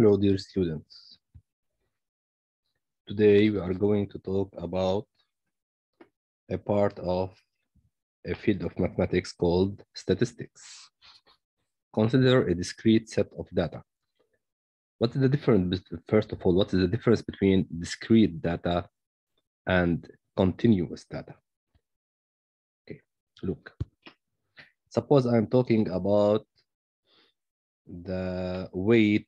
Hello, dear students. Today we are going to talk about a part of a field of mathematics called statistics. Consider a discrete set of data. What is the difference, first of all, what is the difference between discrete data and continuous data? Okay, look. Suppose I'm talking about the weight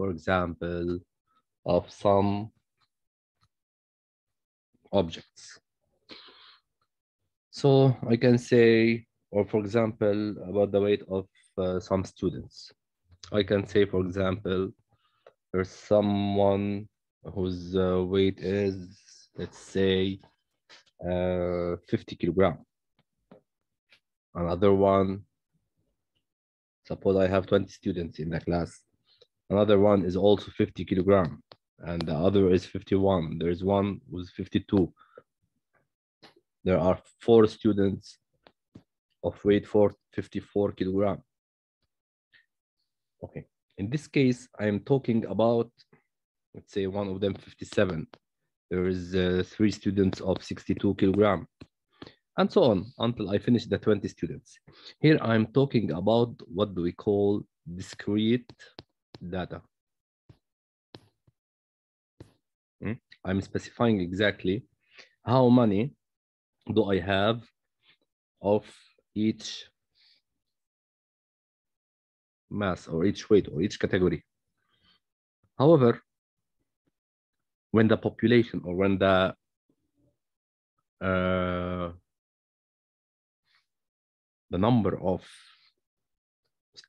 for example, of some objects. So I can say, or for example, about the weight of uh, some students. I can say, for example, there's someone whose uh, weight is, let's say, uh, 50 kilogram. Another one, suppose I have 20 students in the class Another one is also 50 kilogram, and the other is 51. There's one with 52. There are four students of weight for 54 kilogram. Okay, in this case, I am talking about, let's say one of them 57. There is uh, three students of 62 kilogram, and so on until I finish the 20 students. Here I'm talking about what do we call discrete data. Hmm? I'm specifying exactly how many do I have of each mass or each weight or each category. However, when the population or when the uh, the number of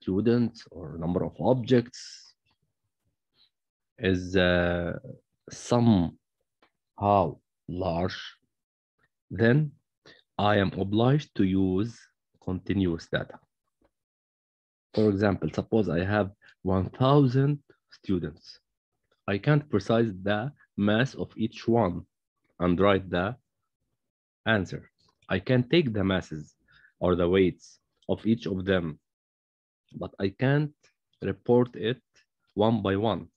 students or number of objects is uh, somehow large, then I am obliged to use continuous data. For example, suppose I have 1,000 students. I can't precise the mass of each one and write the answer. I can take the masses or the weights of each of them but I can't report it one by one.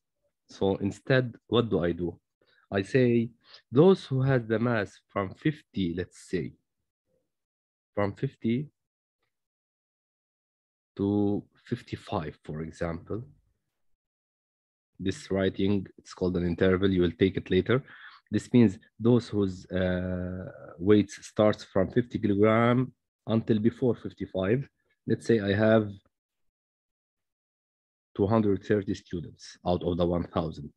So instead, what do I do? I say those who has the mass from 50, let's say, from 50 to 55, for example. This writing, it's called an interval, you will take it later. This means those whose uh, weight starts from 50 kilogram until before 55. Let's say I have 230 students out of the 1,000.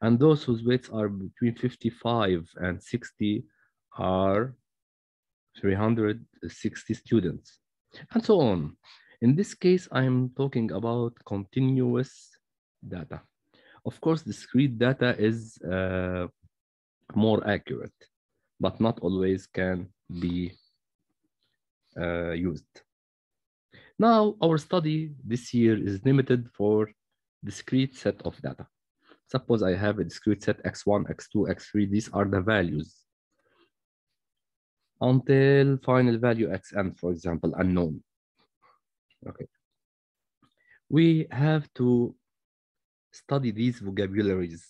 And those whose weights are between 55 and 60 are 360 students, and so on. In this case, I'm talking about continuous data. Of course, discrete data is uh, more accurate, but not always can be uh, used. Now, our study this year is limited for discrete set of data. Suppose I have a discrete set x1, x2, x3. These are the values until final value xn, for example, unknown. Okay. We have to study these vocabularies.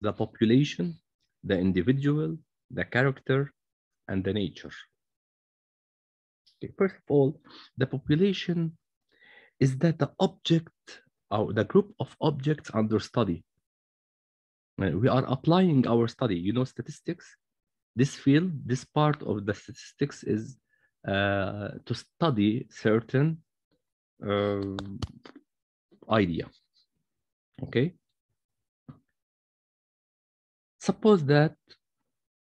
The population, the individual, the character, and the nature. First of all, the population is that the object or the group of objects under study. We are applying our study. You know statistics? This field, this part of the statistics is uh, to study certain uh, idea. Okay? Suppose that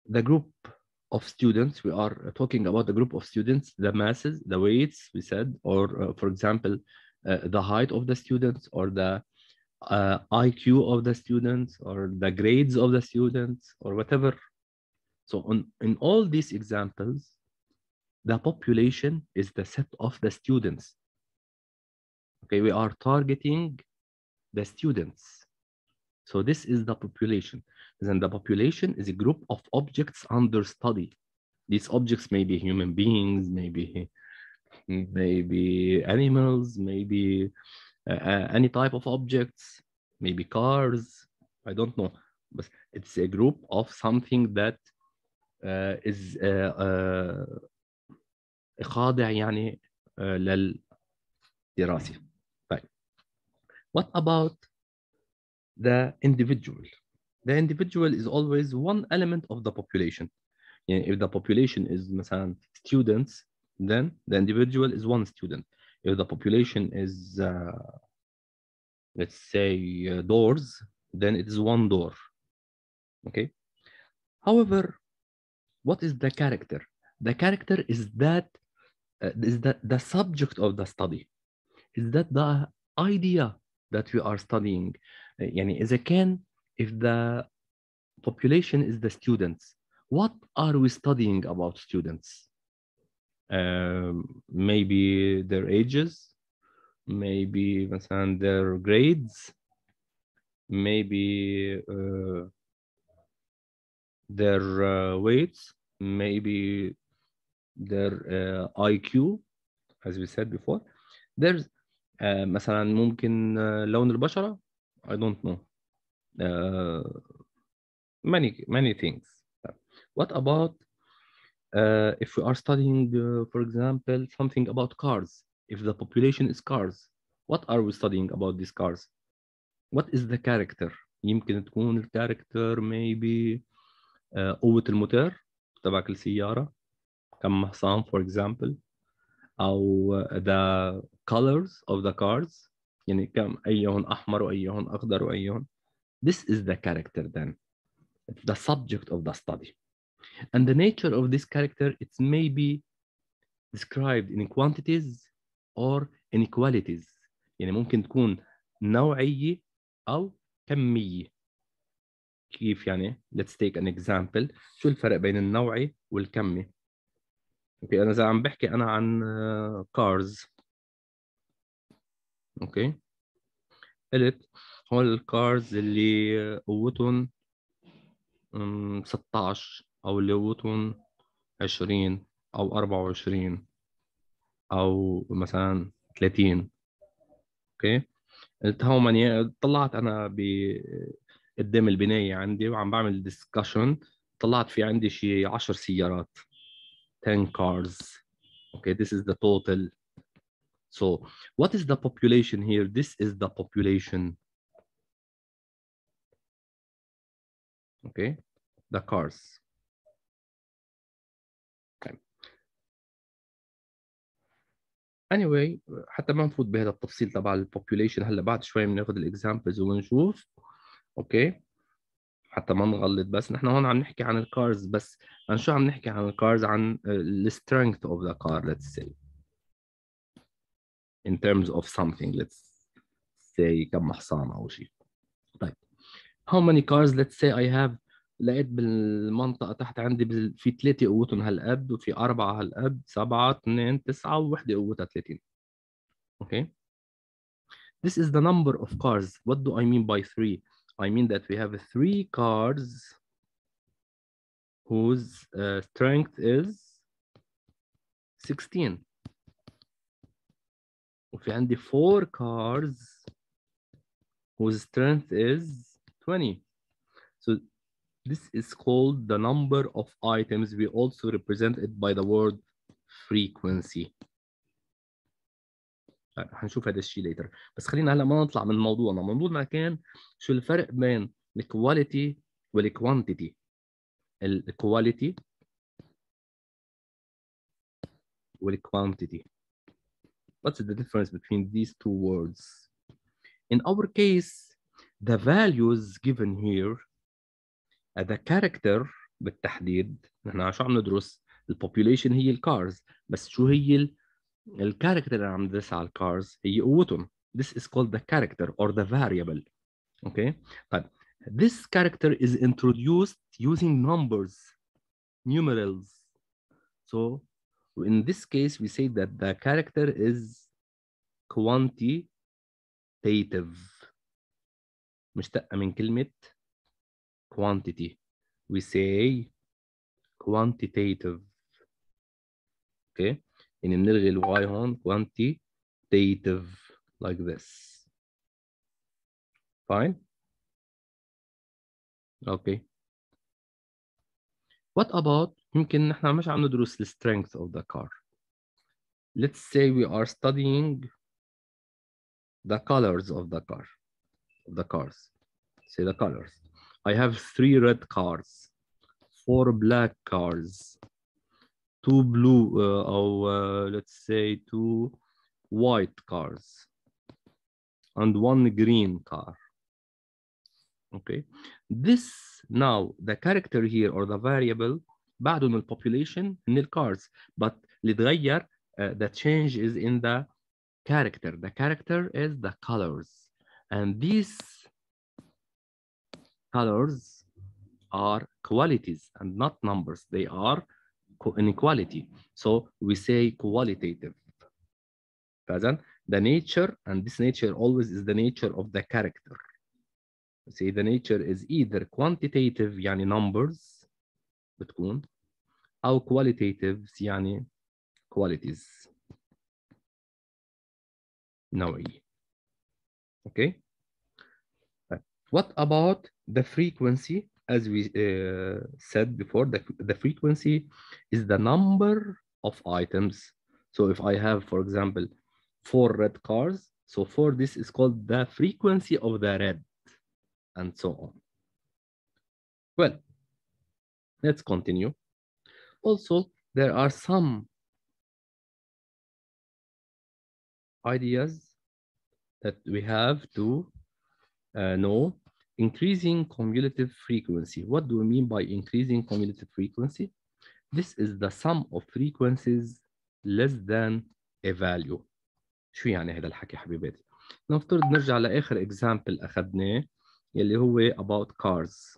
the group of students, we are talking about the group of students, the masses, the weights, we said, or uh, for example, uh, the height of the students or the uh, IQ of the students or the grades of the students or whatever. So on, in all these examples, the population is the set of the students. Okay, we are targeting the students. So this is the population Then the population is a group of objects under study. These objects may be human beings, maybe maybe animals, maybe uh, uh, any type of objects, maybe cars. I don't know, but it's a group of something that uh, is uh, uh, خاضع يعني uh, للدراسة. طيب. What about the individual? The individual is always one element of the population. يعني if the population is مثلا students, then the individual is one student. If the population is, uh, let's say, uh, doors, then it is one door. Okay. However, what is the character? The character is that uh, is that the subject of the study. Is that the idea that we are studying? Uh, يعني إذا كان if the population is the students, what are we studying about students? Um, maybe their ages, maybe مثلا their grades, maybe uh, their uh, weights, maybe their uh, IQ, as we said before. There's uh, مثلا ممكن uh, لون البشرة I don't know. Uh, many many things. What about uh, if we are studying, uh, for example, something about cars? If the population is cars, what are we studying about these cars? What is the character? يمكن تكون الكاركتر maybe uh, قوة الموتور تبعك السيارة كم حصان for example أو the colors of the cars يعني كم أيهن أحمر وأيهن أخضر وأيهن This is the character then. The subject of the study. And the nature of this character, it's maybe described in quantities or inequalities. يعني ممكن تكون نوعية أو كمية. كيف يعني؟ Let's take an example. شو الفرق بين النوعي والكمي؟ أوكي أنا اذا عم بحكي أنا عن cars أوكي قلت هول الكارز اللي قوتهم 16 أو اللي قوتهم 20 أو 24 أو مثلا 30 أوكي؟ هاو ماني طلعت أنا ب قدام البناية عندي وعم بعمل ديسكشن طلعت في عندي شي 10 سيارات 10 cars. okay this is the total. So what is the population here? This is the population. Okay the cars. okay. anyway حتى ما نفوت بهذا التفصيل تبع البوبوليشن هلا بعد شوي بناخذ الاكزامبلز ونشوف. أوكي؟ حتى ما نغلط بس. نحن هون عم نحكي عن الكارز بس. عن شو عم نحكي عن الكارز عن السترينث اوف ذا car let's say. In terms of something let's say كم حصان أو شيء طيب how many cars let's say I have لقيت بالمنطقة تحت عندي في ثلاثة قوتهم هالقد وفي أربعة هالقد سبعة اثنين تسعة ووحدة قوتها 30 okay this is the number of cars what do I mean by three I mean that we have three cars whose uh, strength is 16 وفي عندي four cars whose strength is 20 so this is called the number of items we also represent it by the word frequency هنشوف هذا الشيء later بس خلينا هلا ما نطلع من موضوعنا موضوعنا كان شو الفرق بين الكواليتي والكوانتيتي الكواليتي والكوانتيتي what's the difference between these two words in our case the values given here uh, the character بالتحديد نحن شو عم ندرس البوبوليشن هي الكارز بس شو هي الكاركتر اللي عم ندرسها على الكارز هي قوتهم this is called the character or the variable okay طيب this character is introduced using numbers numerals so in this case we say that the character is quantitative مشتقة من كلمة quantity we say quantitative okay يعني بنلغي الواي هون quantitative like this fine okay what about يمكن نحن مش عم ندرس the strength of the car let's say we are studying the colors of the car of the cars say the colors I have three red cars four black cars two blue uh, or uh, let's say two white cars and one green car okay this now the character here or the variable بعده من population من ال cars but اللي اتغير uh, the change is in the character the character is the colors and these colors are qualities and not numbers they are inequality so we say qualitative فإذن the nature and this nature always is the nature of the character say the nature is either quantitative يعني numbers بتكون أو qualitative يعني qualities نوعية okay what about the frequency as we uh, said before the, the frequency is the number of items. So if I have for example four red cars so for this is called the frequency of the red and so on. Well let's continue. Also there are some ideas that we have to uh, know increasing cumulative frequency. What do we mean by increasing cumulative frequency? This is the sum of frequencies less than a value. شو يعني هذا الحكي حبيباتي؟ نفترض نرجع لآخر example أخذناه يلي هو about cars.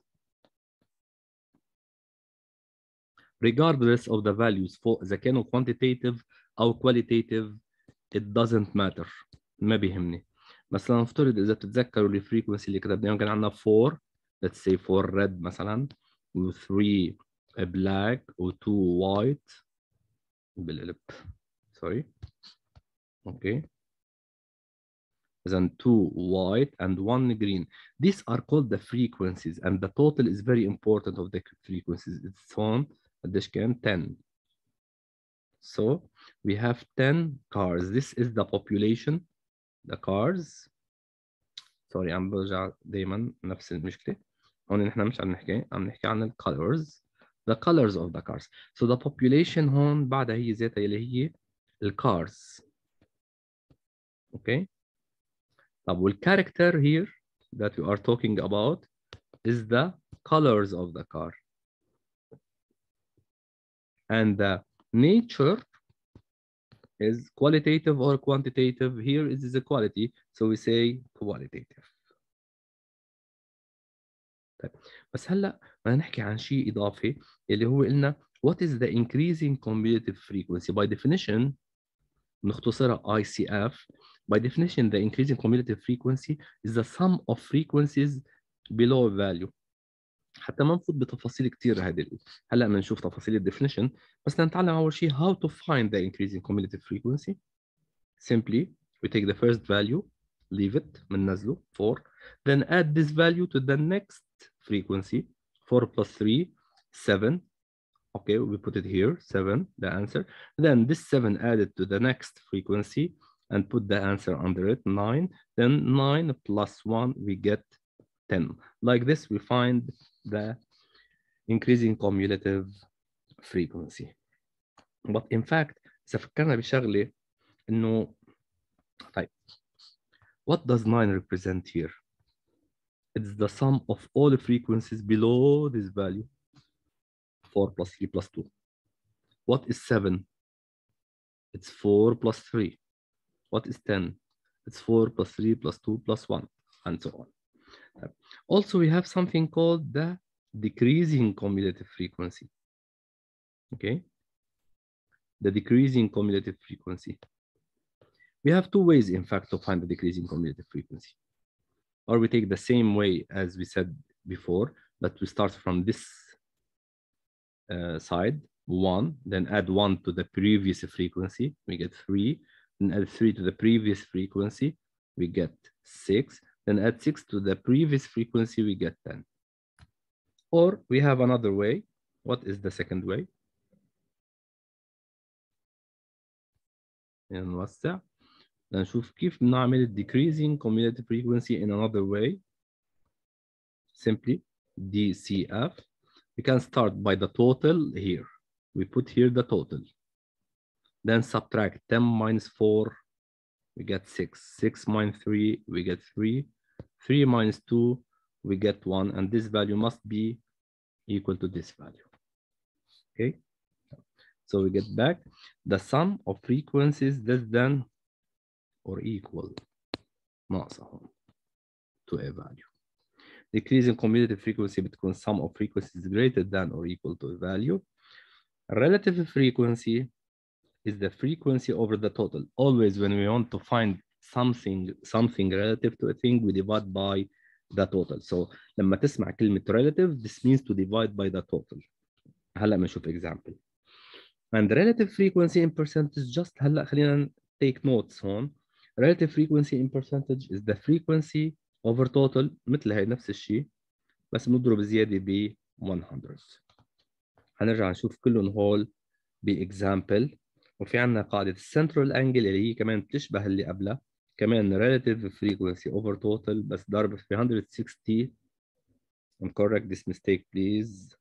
Regardless of the values فوق إذا كانوا quantitative أو qualitative it doesn't matter ما بيهمني مثلا نفترض اذا بتتذكروا الفريكونسي اللي كتبناهم كان عندنا 4 let's say 4 red مثلا و 3 black و 2 white بالقلب sorry okay then 2 white and 1 green these are called the frequencies and the total is very important of the frequencies it's on قديش كان 10 so we have 10 cars this is the population the cars سوري عم برجع دايما نفس المشكله هون نحن مش عم نحكي عم نحكي عن ال colors the colors of the cars so the population هون بعدها هي ذاتها اللي هي ال cars okay طب وال character here that we are talking about is the colors of the car and the nature is qualitative or quantitative. Here it is a quality, so we say qualitative. طيب بس هلا بدنا نحكي عن شيء اضافي اللي هو قلنا what is the increasing cumulative frequency by definition نختصرها ICF by definition the increasing cumulative frequency is the sum of frequencies below value حتى ما نفوت بتفاصيل كثير هذه هلا بنشوف تفاصيل الديفينيشن بس نتعلم اول شيء how to find the increasing cumulative frequency simply we take the first value leave it بننزله 4 then add this value to the next frequency 4 plus 3 7 okay we put it here 7 the answer then this 7 added to the next frequency and put the answer under it 9 then 9 plus 1 we get 10 like this we find the increasing cumulative frequency. But in fact, إذا فكرنا بشغلة إنه طيب what does 9 represent here? It's the sum of all the frequencies below this value. 4 plus 3 plus 2. What is 7? It's 4 plus 3. What is 10? It's 4 plus 3 plus 2 plus 1, and so on. Also, we have something called the decreasing cumulative frequency. Okay? The decreasing cumulative frequency. We have two ways, in fact, to find the decreasing cumulative frequency. Or we take the same way as we said before, but we start from this uh, side. 1, then add 1 to the previous frequency, we get 3, and add 3 to the previous frequency, we get 6, then add 6 to the previous frequency, we get 10. Or we have another way. What is the second way? نوسع نشوف كيف بنعمل decreasing cumulative frequency in another way. Simply DCF. We can start by the total here. We put here the total. Then subtract 10 minus 4, we get 6. 6 minus 3, we get 3. 3 minus 2, we get 1. And this value must be equal to this value. Okay? So we get back the sum of frequencies less than or equal ناقصة هون to a value. Decreasing cumulative frequency between sum of frequencies greater than or equal to a value. Relative frequency is the frequency over the total. Always when we want to find something something relative to a thing, we divide by the total. So لما تسمع كلمة relative, this means to divide by the total. هلا بنشوف example. And relative frequency in percentage just هلا خلينا take notes هون. Relative frequency in percentage is the frequency over total مثل هي نفس الشيء بس بنضرب زيادة ب 100. هنرجع نشوف كلهم هول بإكزامبل وفي عندنا قاعدة السنترال انجل اللي هي كمان بتشبه اللي قبلها كمان relative frequency over total بس ضرب في 160 and correct this mistake please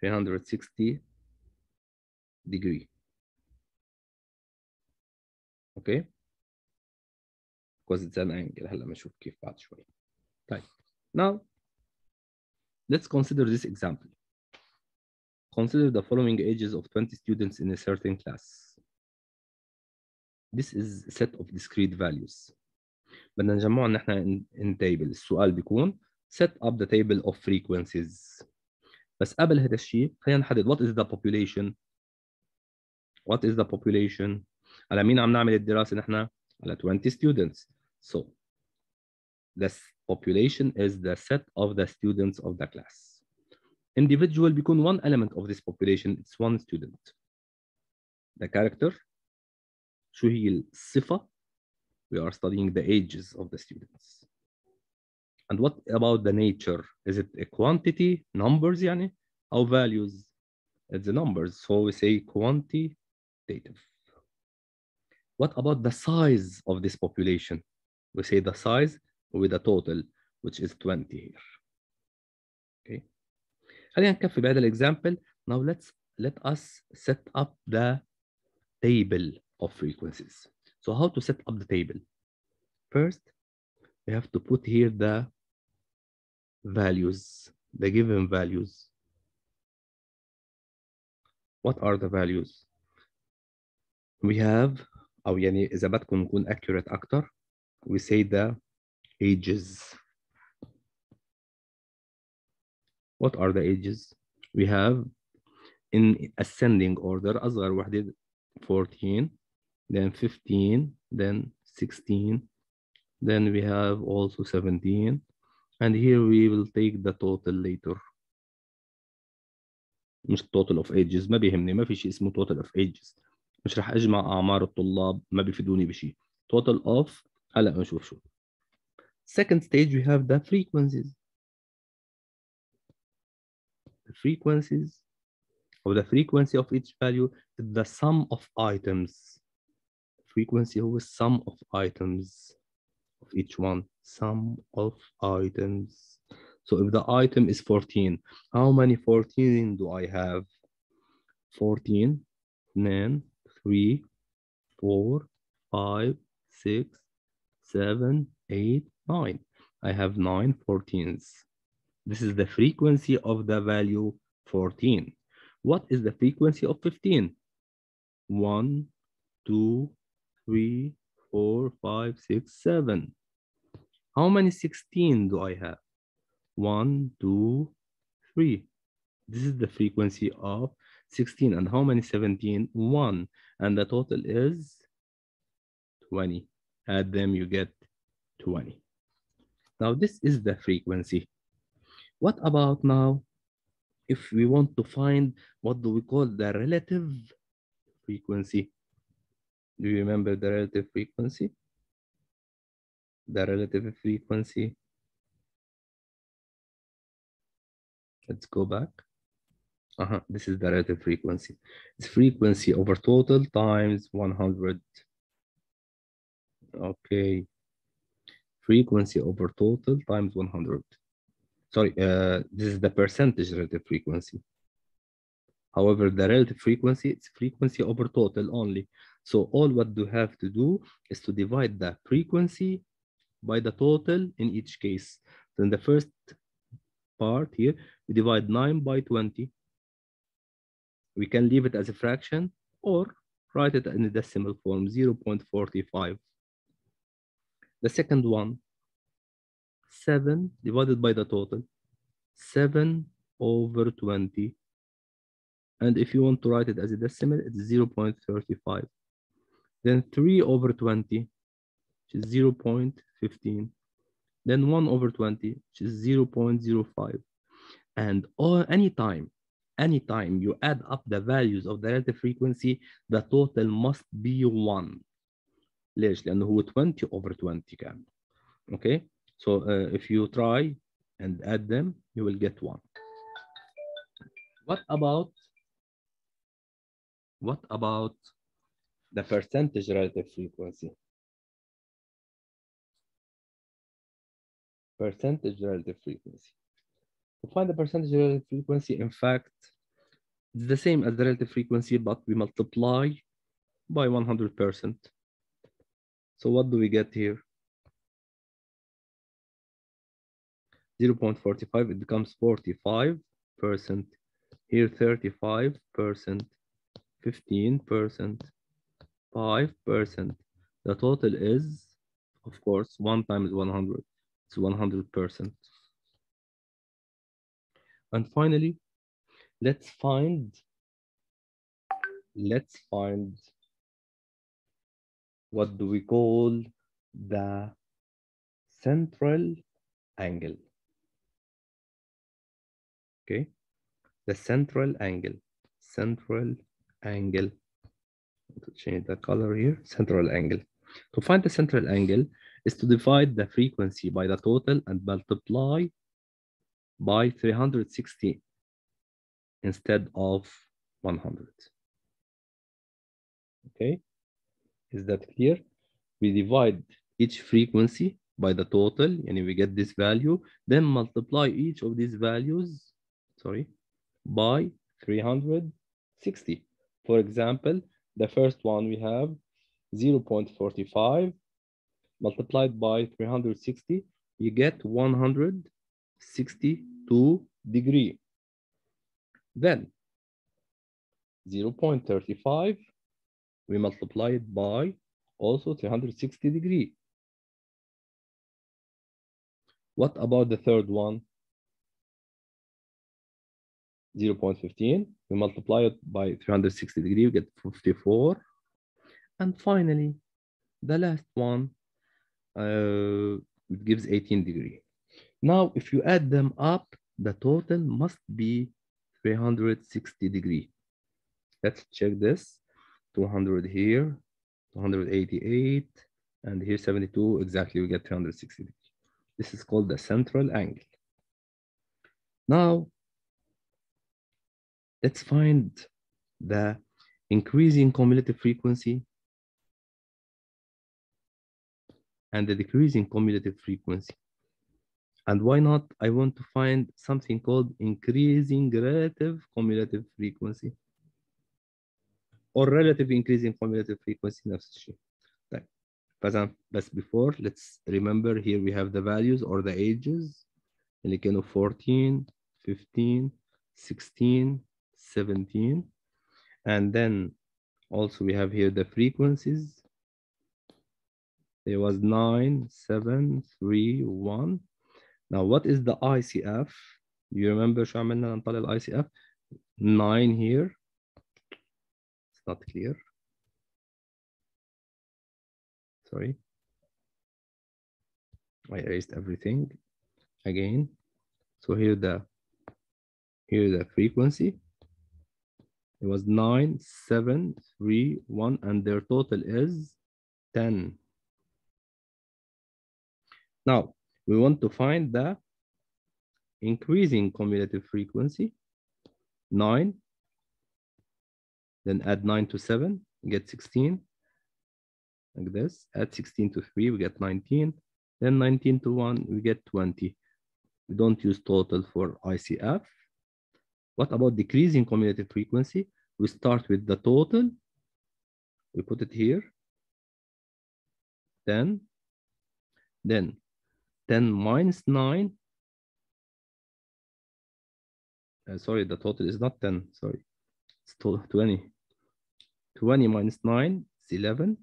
360 degree okay because it's an angle هلا بنشوف كيف بعد شوي طيب now let's consider this example consider the following ages of 20 students in a certain class this is a set of discrete values بدنا نجمعهم نحن in table السؤال بيكون set up the table of frequencies بس قبل هذا الشيء خلينا نحدد what is the population what is the population على مين عم نعمل الدراسة نحن على 20 students so the population is the set of the students of the class individual بيكون one element of this population it's one student the character شو هي الصفة we are studying the ages of the students and what about the nature is it a quantity numbers يعني أو values it's the numbers so we say quantitative what about the size of this population we say the size with the total which is 20 here okay خلينا نكفي بهذا الاكزامبل now let's let us set up the table of frequencies so how to set up the table first we have to put here the values the given values what are the values we have او يعني اذا بدكم نكون accurate اكثر we say the ages what are the ages we have in ascending order اصغر وحده 14 then 15 then 16 then we have also 17 and here we will take the total later مش total of ages ما بيهمني ما في شيء اسمه total of ages مش رح اجمع اعمار الطلاب ما بيفيدوني بشيء total of هلا بنشوف شو second stage we have the frequencies the frequencies or the frequency of each value is the sum of items frequency هو sum of items of each one. Sum of items. So if the item is 14 how many 14 do I have? 14 then 3 4 5 6 7 8 9 I have 9 14s this is the frequency of the value 14 what is the frequency of 15 1 2 3 4 5 6 7 how many 16 do I have? One, two, three. this is the frequency of 16 and how many 17 1 and the total is 20 add them you get 20 now this is the frequency. What about now? If we want to find what do we call the relative frequency do you remember the relative frequency the relative frequency let's go back uh-huh. this is the relative frequency it's frequency over total times 100 okay frequency over total times 100 sorry, uh, this is the percentage relative frequency. However, the relative frequency, it's frequency over total only. So all what you have to do is to divide the frequency by the total in each case. In the first part here, we divide 9 by 20. We can leave it as a fraction or write it in a decimal form, 0.45. The second one, 7 divided by the total, 7 over 20. And if you want to write it as a decimal, it's 0.35. Then 3 over 20, which is 0.15. Then 1 over 20, which is 0.05. And all, anytime, anytime you add up the values of the relative frequency, the total must be 1. ليش؟ لأنه هو 20 over 20 كان. Okay? So uh, if you try and add them, you will get one. What about what about the percentage relative frequency? Percentage relative frequency. To find the percentage relative frequency, in fact, it's the same as the relative frequency, but we multiply by 100%. So what do we get here? 0.45, it becomes 45%. Here, 35%, 15%, 5%. The total is, of course, 1 times 100. It's 100%. And finally, let's find, let's find, what do we call the central angle? okay the central angle central angle to change the color here central angle. To find the central angle is to divide the frequency by the total and multiply by 360 instead of 100 okay? Is that clear? We divide each frequency by the total and we get this value then multiply each of these values sorry, by 360. For example, the first one we have 0.45 multiplied by 360, you get 162 degree. Then 0.35, we multiply it by also 360 degree. What about the third one? 0.15. We multiply it by 360 degree, we get 54. And finally, the last one, uh, gives 18 degree. Now, if you add them up, the total must be 360 degree. Let's check this. 200 here, 288, and here 72, exactly we get 360 degree. This is called the central angle. Now, let's find the increasing cumulative frequency and the decreasing cumulative frequency. And why not? I want to find something called increasing relative cumulative frequency or relative increasing cumulative frequency نفس الشيء. طيب بس before let's remember here we have the values or the ages اللي كانوا 14 15 16 17 and then also we have here the frequencies there was 9 7 3 1 now what is the ICF you remember شو عملنا نطلع ال ICF 9 here it's not clear sorry I erased everything again so here the Here the frequency. It was 9, 7, 3, 1, and their total is 10. Now, we want to find the increasing cumulative frequency, 9, then add 9 to 7, get 16, like this. Add 16 to 3, we get 19. Then 19 to 1, we get 20. We don't use total for ICF. What about decreasing cumulative frequency? We start with the total. We put it here. 10. Then 10 minus 9. Uh, sorry, the total is not 10. Sorry, it's 20. 20 minus 9 is 11.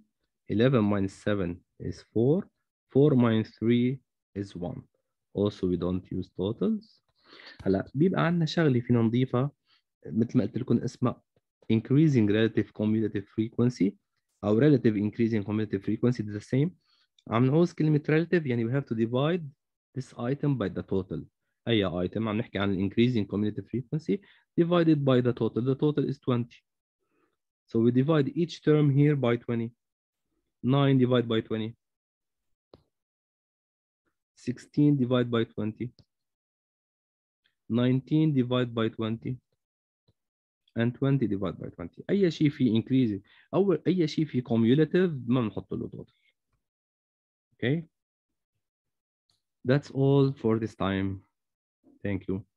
11 minus 7 is 4. 4 minus 3 is 1. Also, we don't use totals. هلا بيبقى عندنا شغله فينا نضيفها مثل ما قلت لكم اسمها increasing relative cumulative frequency او relative increasing cumulative frequency is the same عم نعوز كلمه relative يعني we have to divide this item by the total اي item عم نحكي عن increasing cumulative frequency divided by the total the total is 20 so we divide each term here by 20 9 divided by 20 16 divided by 20 19 divided by 20 and 20 divided by 20 اي شيء في increasing او اي شيء في cumulative ما بنحط له total okay that's all for this time thank you